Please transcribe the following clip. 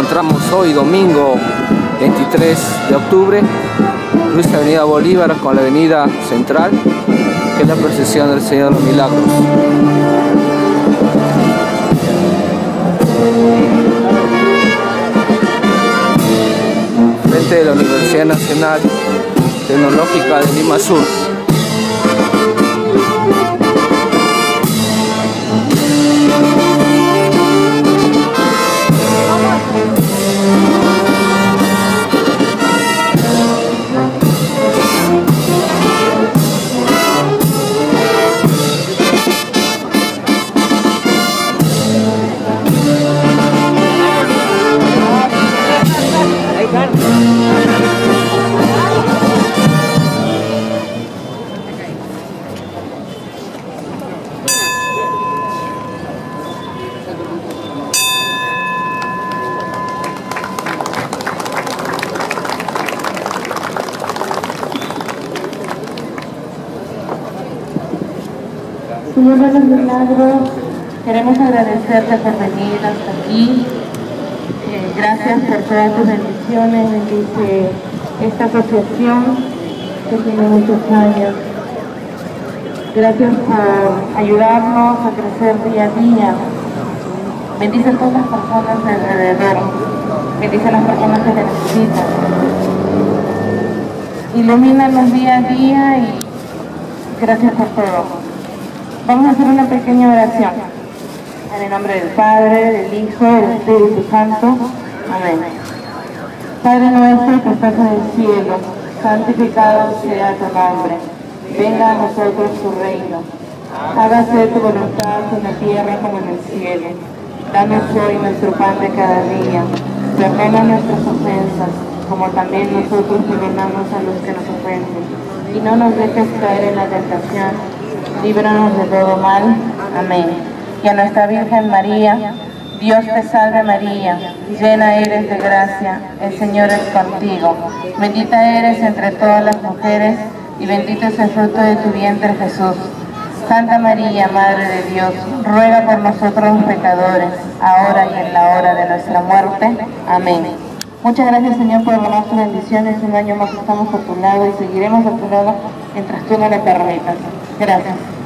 encontramos hoy, domingo 23 de octubre, cruce Avenida Bolívar con la Avenida Central, que es la procesión del Señor de los Milagros. Frente de la Universidad Nacional Tecnológica de Lima Sur. Señor milagros, queremos agradecerte por venir hasta aquí. Eh, gracias por todas tus bendiciones. Bendice esta asociación que tiene muchos años. Gracias por ayudarnos a crecer día a día. Bendice a todas las personas alrededor. Bendice a las personas que te necesitan. Ilumínanos día a día y gracias por todo. Vamos a hacer una pequeña oración. En el nombre del Padre, del Hijo, del Espíritu Santo. Amén. Padre nuestro que estás en el cielo, santificado sea tu nombre. Venga a nosotros tu reino. Hágase tu voluntad en la tierra como en el cielo. Danos hoy nuestro pan de cada día. Perdona nuestras ofensas, como también nosotros perdonamos a los que nos ofenden. Y no nos dejes caer en la tentación líbranos de todo mal. Amén. Y a nuestra Virgen María, Dios te salve María, llena eres de gracia, el Señor es contigo. Bendita eres entre todas las mujeres y bendito es el fruto de tu vientre Jesús. Santa María, Madre de Dios, ruega por nosotros los pecadores, ahora y en la hora de nuestra muerte. Amén. Muchas gracias Señor por darnos tus bendiciones. Un año más estamos a tu lado y seguiremos a tu lado mientras tú no le permitas. Gracias.